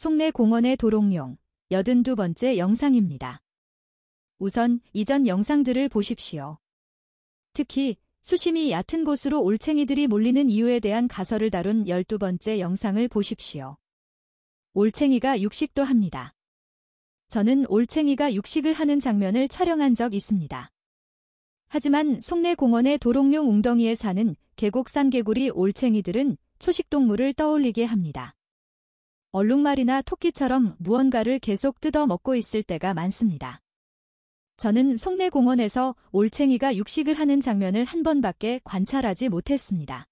송내 공원의 도롱뇽 82번째 영상입니다. 우선 이전 영상들을 보십시오. 특히 수심이 얕은 곳으로 올챙이들이 몰리는 이유에 대한 가설을 다룬 12번째 영상을 보십시오. 올챙이가 육식도 합니다. 저는 올챙이가 육식을 하는 장면을 촬영한 적 있습니다. 하지만 송내 공원의 도롱뇽 웅덩이에 사는 계곡산 개구리 올챙이들은 초식동물을 떠올리게 합니다. 얼룩말이나 토끼처럼 무언가를 계속 뜯어 먹고 있을 때가 많습니다. 저는 송내 공원에서 올챙이가 육식을 하는 장면을 한 번밖에 관찰하지 못했습니다.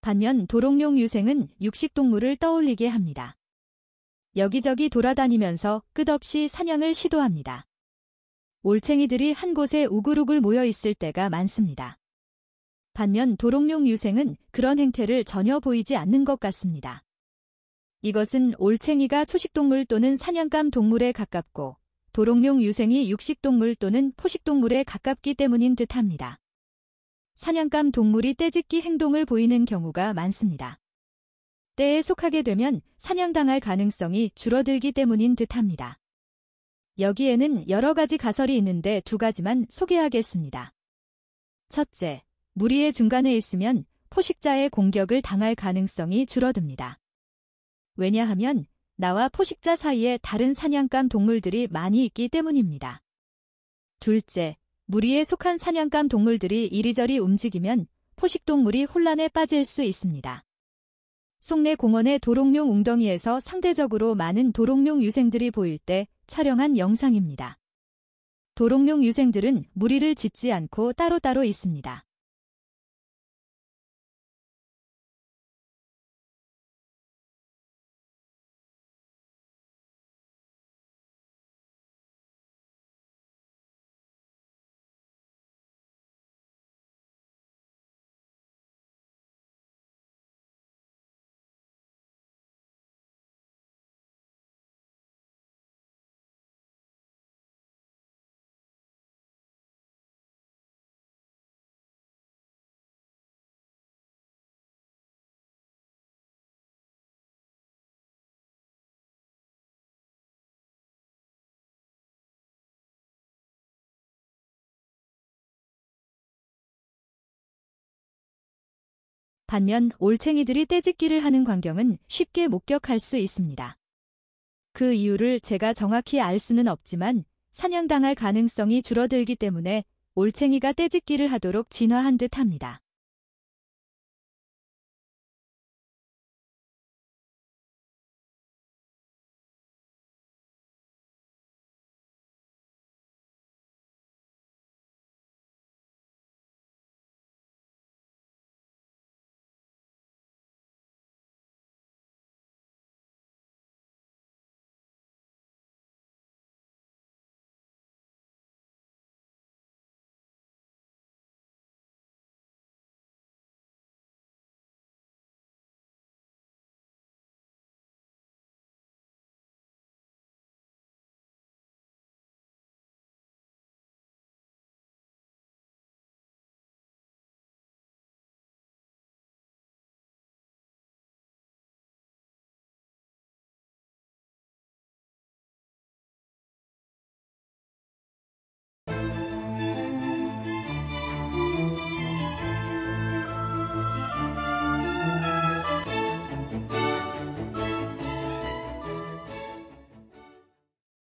반면 도롱뇽 유생은 육식동물을 떠올리게 합니다. 여기저기 돌아다니면서 끝없이 사냥을 시도합니다. 올챙이들이 한 곳에 우글우글 모여 있을 때가 많습니다. 반면 도롱뇽 유생은 그런 행태를 전혀 보이지 않는 것 같습니다. 이것은 올챙이가 초식동물 또는 사냥감 동물에 가깝고 도롱뇽 유생이 육식동물 또는 포식동물에 가깝기 때문인 듯합니다. 사냥감 동물이 떼짓기 행동을 보이는 경우가 많습니다. 때에 속하게 되면 사냥당할 가능성이 줄어들기 때문인 듯합니다. 여기에는 여러 가지 가설이 있는데 두 가지만 소개하겠습니다. 첫째, 무리의 중간에 있으면 포식자의 공격을 당할 가능성이 줄어듭니다. 왜냐하면 나와 포식자 사이에 다른 사냥감 동물들이 많이 있기 때문입니다. 둘째, 무리에 속한 사냥감 동물들이 이리저리 움직이면 포식동물이 혼란에 빠질 수 있습니다. 송내 공원의 도롱뇽 웅덩이에서 상대적으로 많은 도롱뇽 유생들이 보일 때 촬영한 영상입니다. 도롱뇽 유생들은 무리를 짓지 않고 따로따로 있습니다. 반면 올챙이들이 떼짓기를 하는 광경은 쉽게 목격할 수 있습니다. 그 이유를 제가 정확히 알 수는 없지만 사냥당할 가능성이 줄어들기 때문에 올챙이가 떼짓기를 하도록 진화한 듯 합니다.